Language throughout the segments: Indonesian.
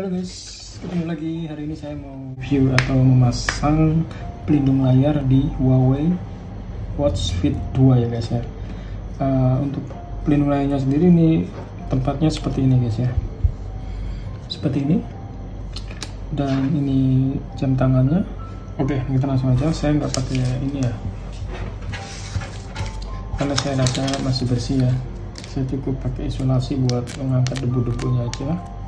Halo guys, ketemu lagi. Hari ini saya mau view atau memasang pelindung layar di Huawei Watch Fit 2 ya guys ya. Uh, untuk pelindung layarnya sendiri ini tempatnya seperti ini guys ya. Seperti ini. Dan ini jam tangannya. Oke, kita langsung aja. Saya nggak pakai ini ya. Karena saya rasa masih bersih ya. Saya cukup pakai isolasi buat mengangkat debu-debunya aja.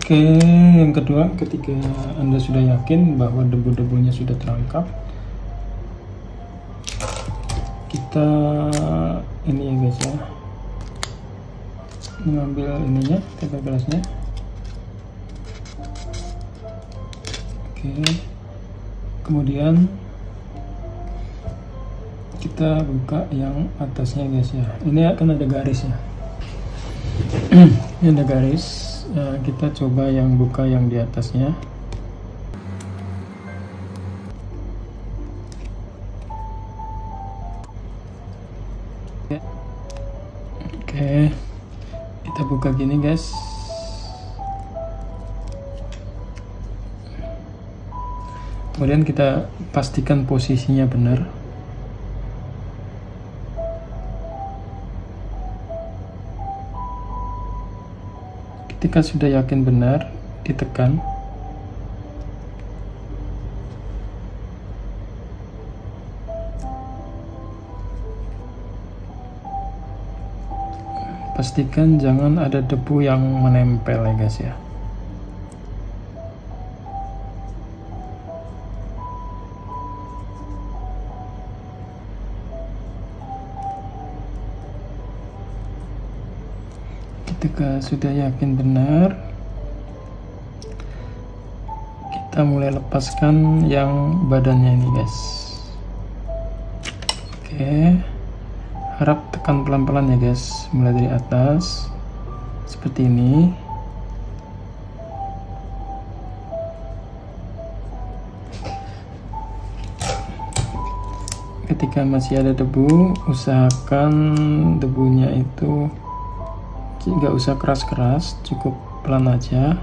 Oke, yang kedua, ketika Anda sudah yakin bahwa debu-debunya sudah terangkap, kita ini ya guys ya, mengambil ininya, tempat gelasnya. Oke, kemudian kita buka yang atasnya guys ya. Ini akan ada garis ya. ini ada garis uh, kita coba yang buka yang di atasnya. Oke. Kita buka gini guys. Kemudian kita pastikan posisinya benar ketika sudah yakin benar ditekan. Pastikan jangan ada debu yang menempel ya guys ya ketika sudah yakin benar kita mulai lepaskan yang badannya ini guys. Oke harap tekan pelan-pelan ya guys. Mulai dari atas seperti ini. Ketika masih ada debu usahakan debunya itu nggak usah keras-keras cukup pelan aja.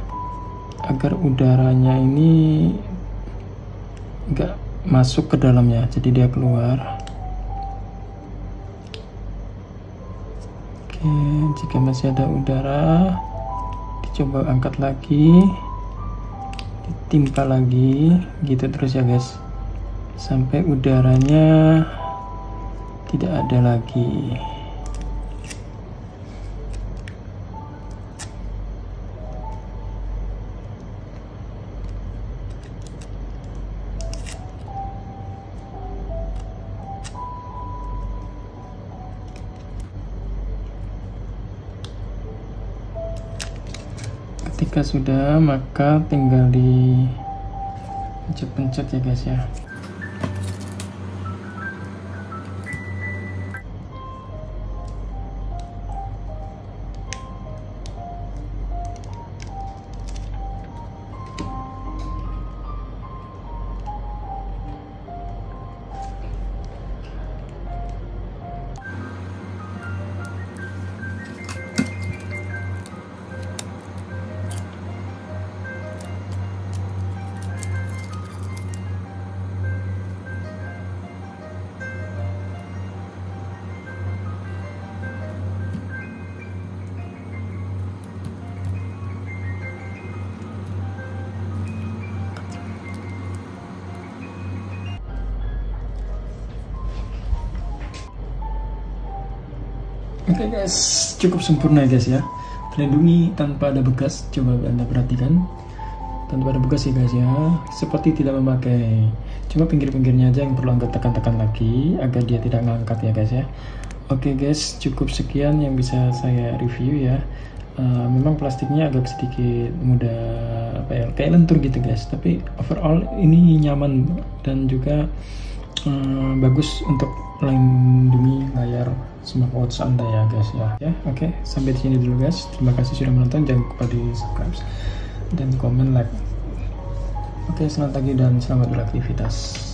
Agar udaranya ini nggak masuk ke dalamnya jadi dia keluar. Oke jika masih ada udara dicoba angkat lagi. Ditimpa lagi gitu terus ya guys. Sampai udaranya tidak ada lagi ketika sudah maka tinggal di pencet-pencet ya guys ya Oke okay guys, cukup sempurna guys ya. Terlindungi tanpa ada bekas. Coba anda perhatikan, tanpa ada bekas ya guys ya. Seperti tidak memakai. Cuma pinggir-pinggirnya aja yang perlu anda tekan-tekan lagi agar dia tidak ngangkat ya guys ya. Oke okay guys, cukup sekian yang bisa saya review ya. Uh, memang plastiknya agak sedikit mudah apa ya kayak lentur gitu guys. Tapi overall ini nyaman dan juga uh, bagus untuk melindungi layar smartwatch anda ya guys ya. Ya oke. Okay. sampai di sini dulu guys. Terima kasih sudah menonton. Jangan lupa di subscribe dan komen like. Oke okay, selamat pagi dan selamat beraktivitas